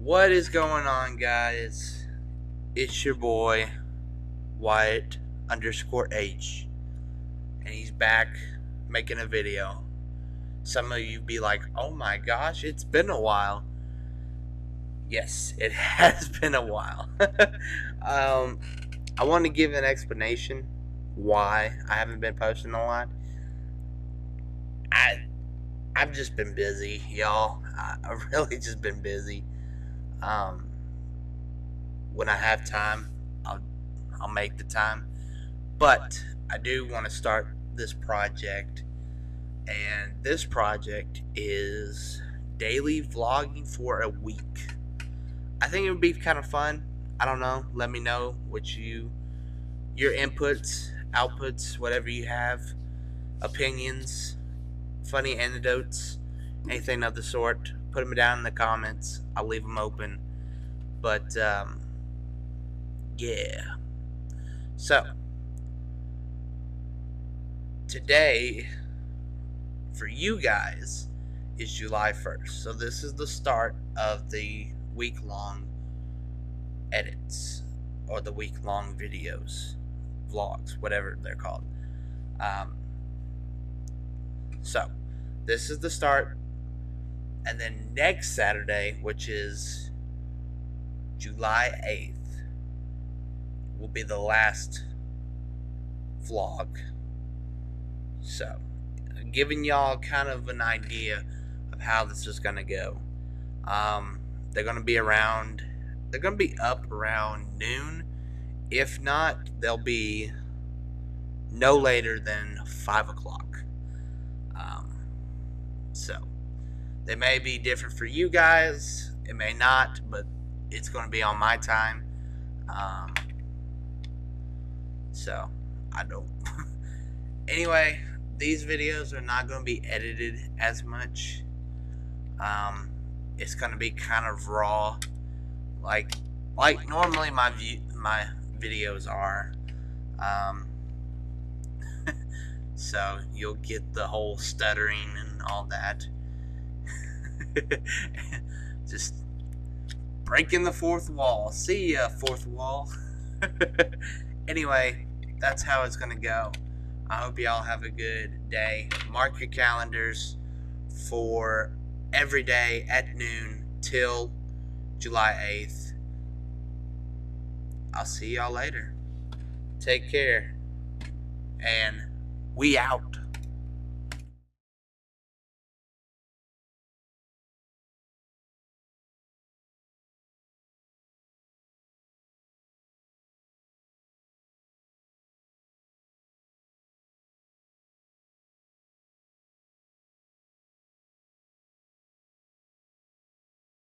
What is going on, guys? It's your boy, Wyatt underscore H, and he's back making a video. Some of you be like, oh my gosh, it's been a while. Yes, it has been a while. um, I want to give an explanation why I haven't been posting a lot. I I've just been busy, y'all. I, I've really just been busy. Um, when I have time, I'll I'll make the time. But I do want to start this project, and this project is daily vlogging for a week. I think it would be kind of fun. I don't know. Let me know what you, your inputs, outputs, whatever you have, opinions, funny anecdotes, anything of the sort. Put them down in the comments. I'll leave them open. But um, yeah. So today, for you guys, is July 1st. So this is the start of the week long edits or the week long videos, vlogs, whatever they're called. Um, so this is the start. And then next Saturday, which is July 8th, will be the last vlog. So, giving y'all kind of an idea of how this is going to go. Um, they're going to be around, they're going to be up around noon. If not, they'll be no later than 5 o'clock. Um, so, they may be different for you guys. It may not, but it's going to be on my time. Um, so, I don't. anyway, these videos are not going to be edited as much. Um, it's going to be kind of raw, like like normally my view my videos are. Um, so you'll get the whole stuttering and all that. Just breaking the fourth wall. See ya, fourth wall. anyway, that's how it's gonna go. I hope y'all have a good day. Mark your calendars for every day at noon till July 8th. I'll see y'all later. Take care. And we out.